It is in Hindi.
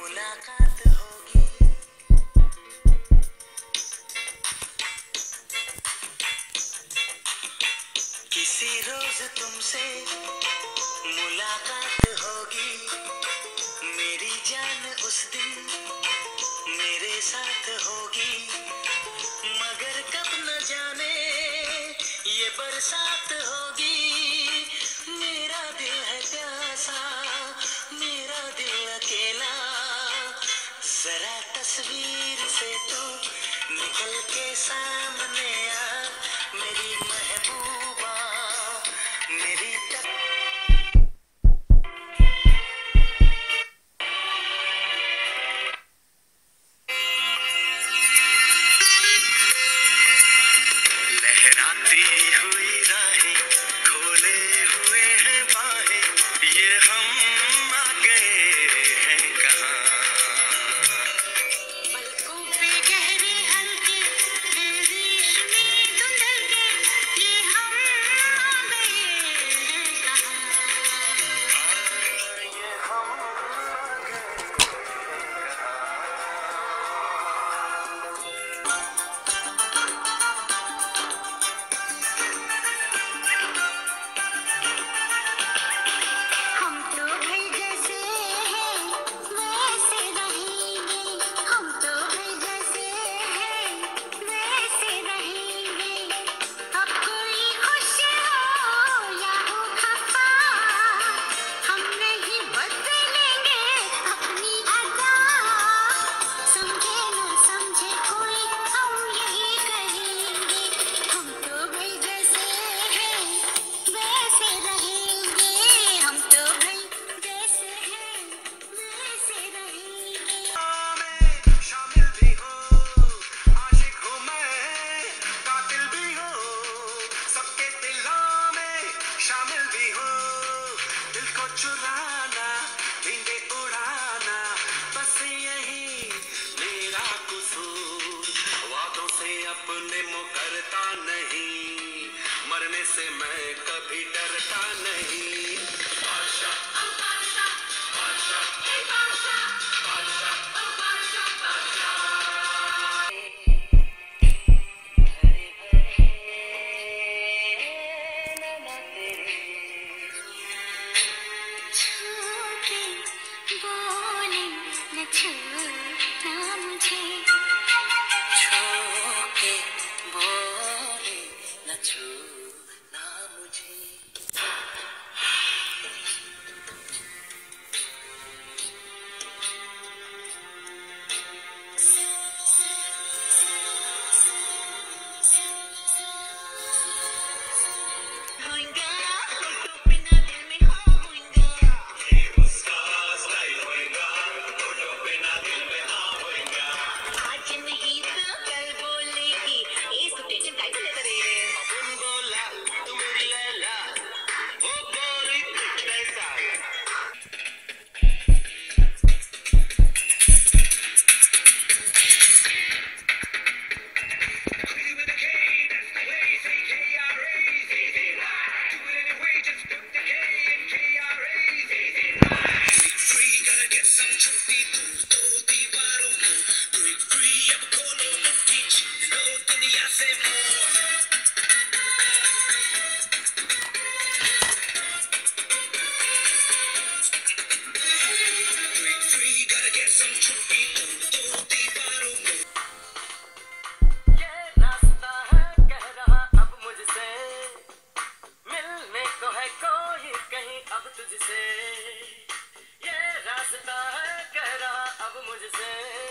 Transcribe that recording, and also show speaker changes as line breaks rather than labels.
मुलाकात किसी रोज तुमसे मुलाकात होगी, मेरी जान उस दिन मेरे साथ होगी। मगर कब न जाने, ये बरसात होगी। तस्वीर से तू निकल के सामने आ, मेरी महबूबा, मेरी तक लहराती हुई राहें खोले हुए हैं बाहें, ये हम भी हो, दिल को चुराना, नींदे उड़ाना, बस यही मेरा कसूर। वादों से अपने मुकरता नहीं, मरने से मैं कभी डरता नहीं।
tea. अब तुझसे ये रास्ता है कह
रहा अब मुझसे।